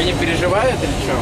Они переживают или что?